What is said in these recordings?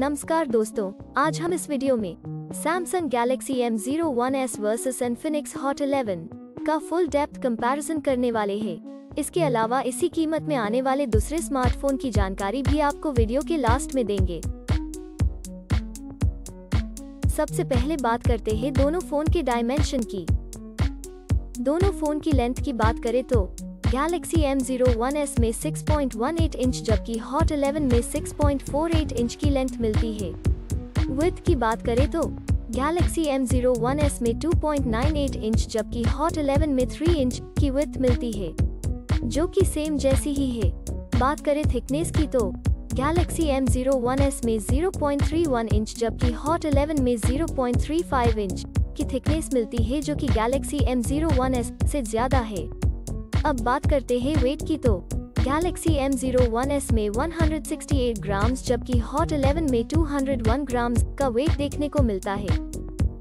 नमस्कार दोस्तों, आज हम इस वीडियो में Samsung Galaxy M01s versus Infinix Hot 11 का फुल डेप्थ कंपैरिजन करने वाले हैं। इसके अलावा इसी कीमत में आने वाले दूसरे स्मार्टफ़ोन की जानकारी भी आपको वीडियो के लास्ट में देंगे सबसे पहले बात करते हैं दोनों फ़ोन के डायमेंशन की दोनों फ़ोन की लेंथ की बात करें तो Galaxy M01s में 6.18 इंच जबकि Hot 11 में 6.48 इंच की लेंथ मिलती है। विथ की बात करें तो Galaxy M01s में 2.98 इंच जबकि Hot 11 में 3 इंच की विथ मिलती है, जो कि सेम जैसी ही है। बात करें थिकनेस की तो Galaxy M01s में 0.31 इंच जबकि Hot 11 में 0.35 इंच की थिकनेस मिलती है, जो कि Galaxy M01s से ज़्यादा है। अब बात करते हैं वेट की तो। Galaxy M01s में 168 ग्राम्स जबकि Hot 11 में 201 ग्राम्स का वेट देखने को मिलता है,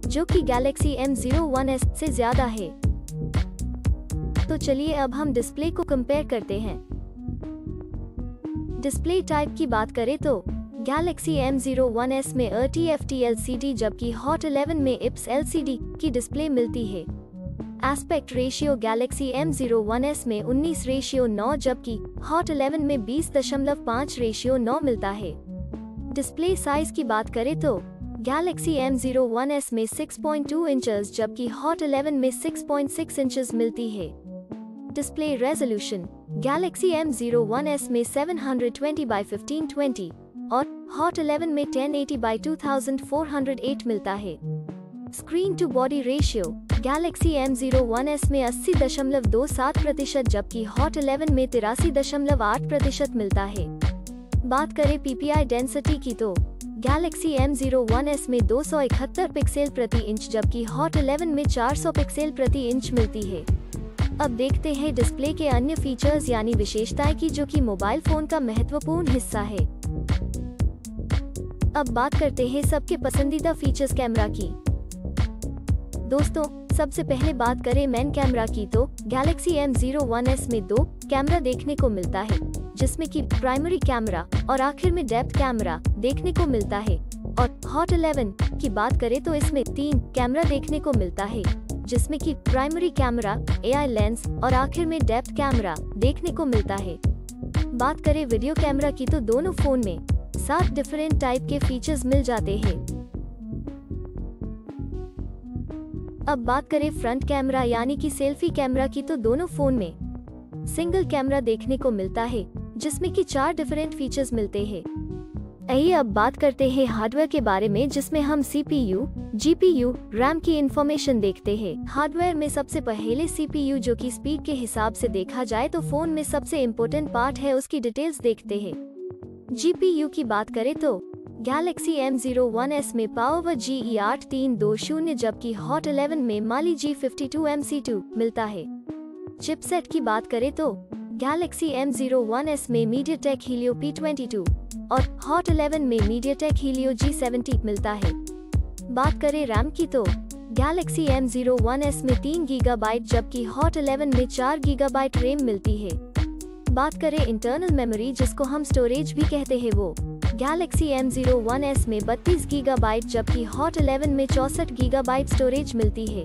जो कि Galaxy M01s से ज़्यादा है। तो चलिए अब हम डिस्प्ले को कंपेयर करते हैं। डिस्प्ले टाइप की बात करें तो Galaxy M01s में RTFT LCD जबकि हॉट 11 में IPS LCD की डिस्प्ले मिलती है। एस्पेक्ट रेशियो गैलेक्सी M01s में 19 रेशियो 9 जबकि हॉट 11 में 20.5 रेशियो 9 मिलता है। डिस्प्ले साइज़ की बात करें तो गैलेक्सी M01s में 6.2 इंचेस जबकि Hot 11 में 6.6 इंचेस मिलती है। डिस्प्ले रेजोल्यूशन गैलेक्सी M01s में 720 by 1520 और Hot 11 में 1080 by 2408 मिलता है। Screen to body ratio Galaxy M01s में 80.27 प्रतिशत, जबकि हॉट 11 में तिरासी दशमलव आठ प्रतिशत मिलता है। बात करें पीपीआई डेंसिटी की तो गैलेक्सी M01s में 271 पिक्सल प्रति इंच जबकि हॉट 11 में 400 पिक्सल प्रति इंच मिलती है। अब देखते हैं डिस्प्ले के अन्य फीचर्स यानी विशेषताएँ की, जो कि मोबाइल फ़ोन का महत्वपूर्ण हिस्सा है। अब बात करते हैं सबके पसंदीदा फीचर्स कैमरा की। दोस्तों सबसे पहले बात करें मैन कैमरा की तो Galaxy M01s में दो कैमरा देखने को मिलता है, जिसमें कि प्राइमरी कैमरा और आखिर में डेप्थ कैमरा देखने को मिलता है, और हॉट 11 की बात करें तो इसमें तीन कैमरा देखने को मिलता है, जिसमें कि प्राइमरी कैमरा एआई लेंस और आखिर में डेप्थ कैमरा देखने को मिलता है। बात करें वीडियो कैमरा की तो दोनों फ़ोन में सात डिफरेंट टाइप के फीचर्स मिल जाते हैं। अब बात करें फ्रंट कैमरा यानी कि सेल्फी कैमरा की तो दोनों फ़ोन में। सिंगल कैमरा देखने को मिलता है जिसमें कि चार डिफरेंट फीचर्स मिलते हैं। आइए अब बात करते हैं हार्डवेयर के बारे में जिसमें हम सीपीयू, जीपीयू, रैम की इंफॉर्मेशन देखते हैं। हार्डवेयर में सबसे पहले सीपीयू जो कि स्पीड के हिसाब से देखा जाए तो फ़ोन में सबसे इम्पोर्टेंट पार्ट है उसकी डिटेल्स देखते हैं। जीपीयू की बात करें तो गैलेक्सी M01s में पावर जी ई आठ तीन दो शून्य जबकि हॉट 11 में माली G52 MC2 मिलता है। चिपसेट की बात करें तो गैलेक्सी M01s में MediaTek Helio P twenty two और हॉट 11 में MediaTek Helio G70 मिलता है। बात करें रैम की तो गैलेक्सी M01s में तीन गीगाबाइट जबकि हॉट 11 में चार गीगाबाइट रैम मिलती है। बात करें इंटरनल मेमोरी जिसको हम स्टोरेज भी कहते हैं वो। गैलेक्सी M01s में 32 गीगाबाइट जबकि हॉट 11 में चौसठ गीगाबाइट स्टोरेज मिलती है।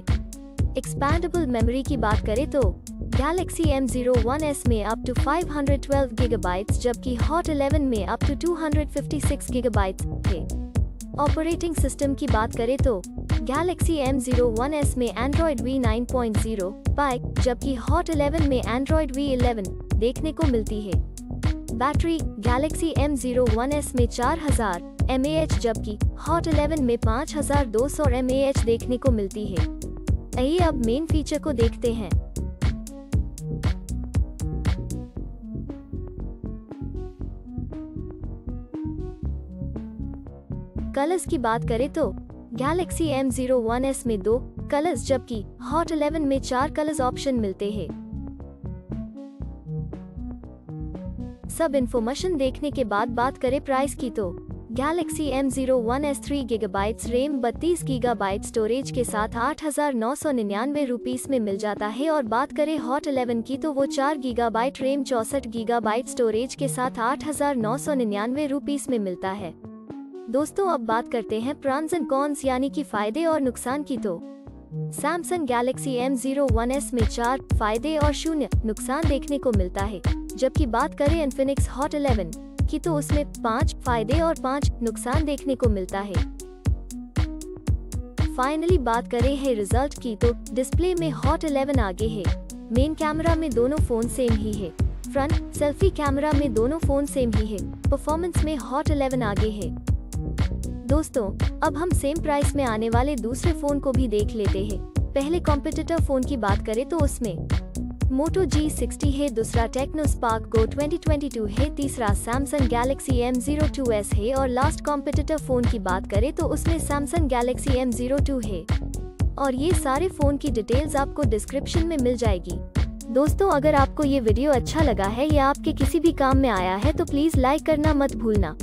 एक्सपैंडेबल मेमोरी की बात करें तो गैलेक्सी M01s में up to five hundred 512 gigabytes जबकि हॉट 11 में up to two hundred 256 gigabytes है। ऑपरेटिंग सिस्टम की बात करें तो गैलेक्सी M01s में V 9.0 पाई जबकि हॉट 11 में Android V11 देखने को मिलती है। बैटरी गैलेक्सी M01s में 4000 mAh जबकि हॉट 11 में 5200 mAh देखने को मिलती है। आइए अब मेन फीचर को देखते हैं। कलर्स की बात करें तो गैलेक्सी M01s में दो कलर्स जबकि हॉट 11 में चार कलर्स ऑप्शन मिलते हैं। सब इन्फॉर्मेशन देखने के बाद बात करें प्राइस की तो Galaxy M01s 3 gigabytes RAM 32 gigabyte storage के साथ आठ हज़ार नौ सौ निन्यानवे रुपीस में मिल जाता है और बात करें हॉट 11 की तो वो चार गीगाबाइट रेम चौसठ गीगाबाइट स्टोरेज के साथ आठ हज़ार नौ सौ निन्यानवे रुपीस में मिलता है। दोस्तों, अब बात करते हैं प्रॉन्स एंड कॉन्स यानी कि फ़ायदे और नुकसान की तो। सैमसंग गैलेक्सी M01s में चार फ़ायदे और शून्य नुकसान देखने को मिलता है। जबकि बात करें इन्फिनिक्स हॉट 11 की तो उसमें पाँच फ़ायदे और पाँच नुकसान देखने को मिलता है। फाइनली बात करें है रिज़ल्ट की तो डिस्प्ले में हॉट 11 आगे है। मेन कैमरा में दोनों फ़ोन सेम ही है। फ्रंट सेल्फी कैमरा में दोनों फ़ोन सेम ही है। परफॉर्मेंस में हॉट 11 आगे है। दोस्तों, अब हम सेम प्राइस में आने वाले दूसरे फ़ोन को भी देख लेते हैं। पहले कॉम्पिटिटर फ़ोन की बात करें तो उसमें मोटो जी सिक्सटी है, दूसरा टेक्नो स्पार्क गो 2022 है, तीसरा Samsung Galaxy M zero two S है और लास्ट कॉम्पिटिटर फ़ोन की बात करें तो उसमें Samsung Galaxy M zero two है। और ये सारे फ़ोन की डिटेल्स आपको डिस्क्रिप्शन में मिल जाएगी। दोस्तों, अगर आपको ये वीडियो अच्छा लगा है या आपके किसी भी काम में आया है तो प्लीज़ लाइक करना मत भूलना।